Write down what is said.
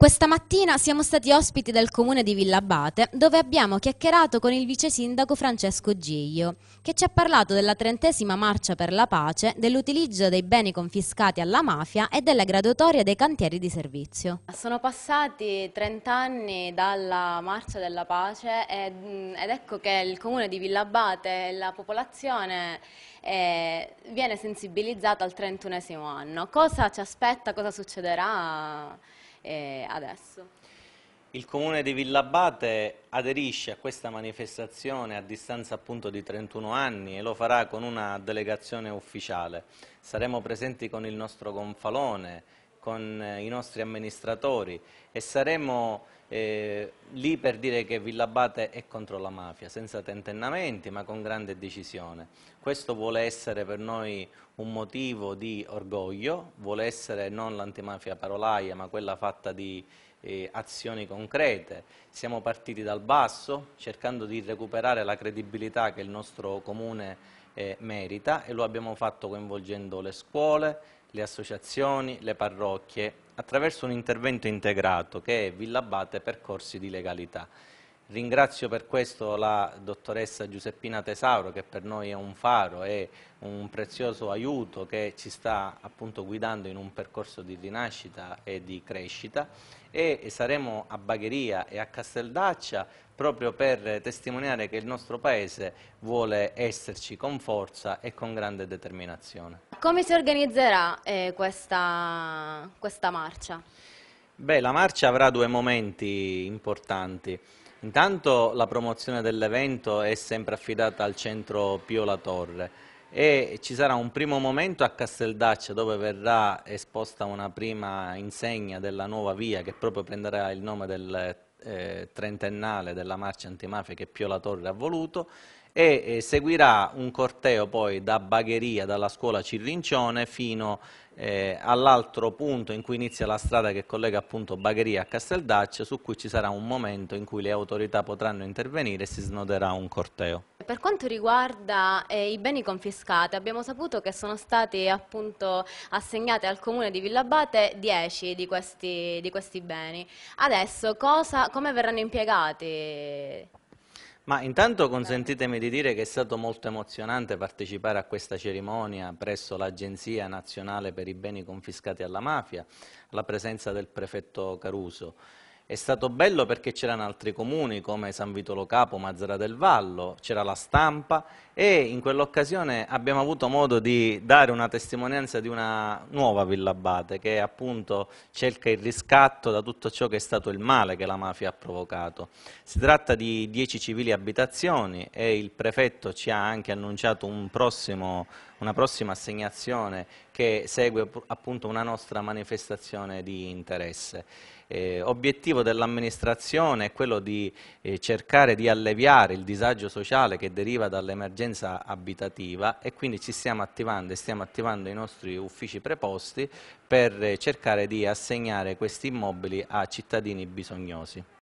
Questa mattina siamo stati ospiti del comune di Villabate dove abbiamo chiacchierato con il vice sindaco Francesco Giglio che ci ha parlato della trentesima marcia per la pace, dell'utilizzo dei beni confiscati alla mafia e della graduatoria dei cantieri di servizio. Sono passati 30 anni dalla marcia della pace ed, ecco che il comune di Villabate e la popolazione eh, viene sensibilizzata al 31 anno. Cosa ci aspetta, cosa succederà? Eh, adesso. Il comune di Villabate aderisce a questa manifestazione a distanza appunto di 31 anni e lo farà con una delegazione ufficiale. Saremo presenti con il nostro gonfalone, con eh, i nostri amministratori e saremo eh, lì per dire che Villabate è contro la mafia, senza tentennamenti ma con grande decisione. Questo vuole essere per noi un motivo di orgoglio, vuole essere non l'antimafia parolaia ma quella fatta di eh, azioni concrete. Siamo partiti dal basso cercando di recuperare la credibilità che il nostro comune eh, merita e lo abbiamo fatto coinvolgendo le scuole, le associazioni, le parrocchie, attraverso un intervento integrato che è Villabate Percorsi di Legalità. Ringrazio per questo la dottoressa Giuseppina Tesauro che per noi è un faro, è un prezioso aiuto che ci sta appunto guidando in un percorso di rinascita e di crescita e saremo a Bagheria e a Casteldaccia proprio per testimoniare che il nostro Paese vuole esserci con forza e con grande determinazione. Come si organizzerà eh, questa, questa marcia? Beh, la marcia avrà due momenti importanti. Intanto la promozione dell'evento è sempre affidata al centro Pio La Torre e ci sarà un primo momento a Casteldaccia dove verrà esposta una prima insegna della nuova via che proprio prenderà il nome del eh, trentennale della marcia antimafia che Pio La Torre ha voluto e eh, seguirà un corteo poi da Bagheria, dalla scuola Cirrincione fino eh, all'altro punto in cui inizia la strada che collega appunto Bagheria a Casteldaccia su cui ci sarà un momento in cui le autorità potranno intervenire e si snoderà un corteo. Per quanto riguarda eh, i beni confiscati, abbiamo saputo che sono stati appunto assegnati al comune di Villabate 10 di questi, di questi beni. Adesso cosa, come verranno impiegati? Ma intanto consentitemi di dire che è stato molto emozionante partecipare a questa cerimonia presso l'Agenzia Nazionale per i Beni Confiscati alla Mafia, alla presenza del prefetto Caruso. È stato bello perché c'erano altri comuni come San Vitolo Capo, Mazzara del Vallo, c'era la stampa e in quell'occasione abbiamo avuto modo di dare una testimonianza di una nuova Villa Abate che appunto cerca il riscatto da tutto ciò che è stato il male che la mafia ha provocato. Si tratta di 10 civili abitazioni e il prefetto ci ha anche annunciato un prossimo, una prossima assegnazione che segue appunto una nostra manifestazione di interesse. Eh, obiettivo dell'amministrazione è quello di eh, cercare di alleviare il disagio sociale che deriva dall'emergenza abitativa e quindi ci stiamo attivando e stiamo attivando i nostri uffici preposti per eh, cercare di assegnare questi immobili a cittadini bisognosi.